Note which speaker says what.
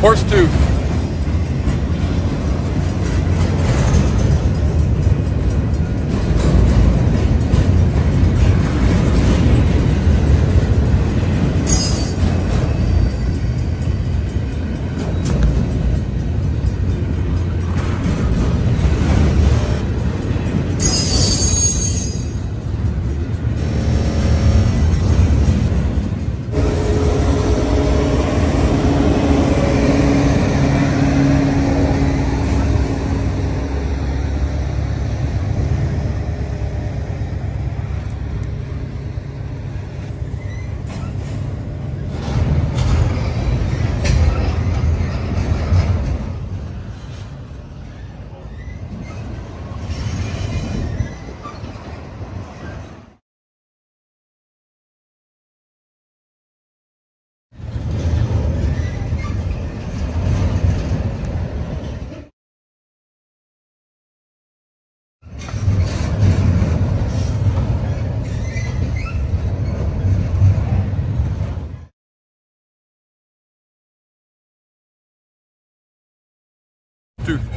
Speaker 1: Horse tooth. Tooth.